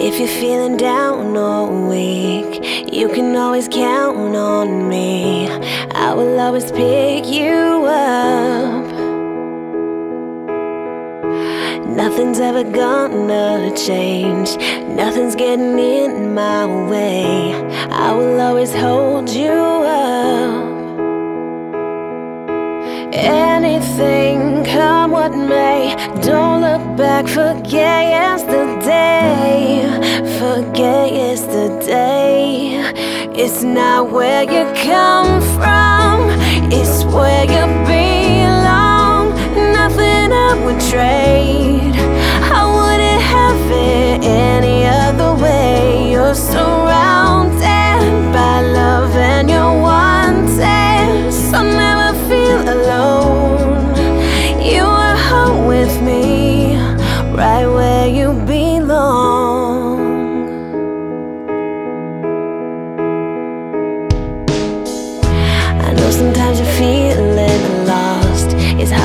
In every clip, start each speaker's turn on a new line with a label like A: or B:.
A: If you're feeling down or weak, you can always count on me. I will always pick you up. Nothing's ever gonna change. Nothing's getting in my way. I will always hold you up. Anything, come what may. Don't look back, forget yesterday. Yesterday. It's not where you come from,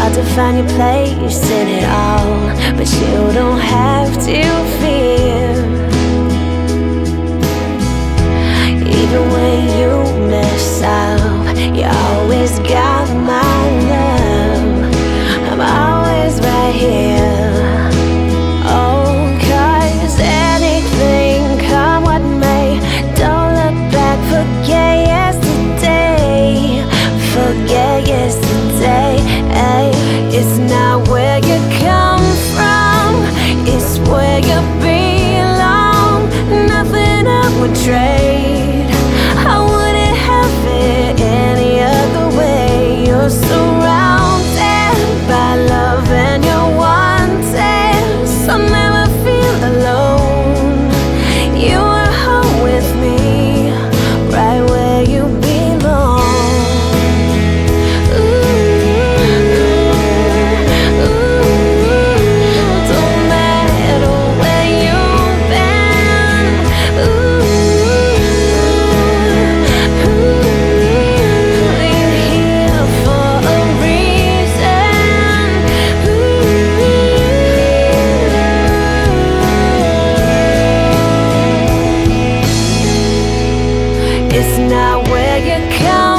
A: hard to find your place in it all, but you don't have to betray not where you come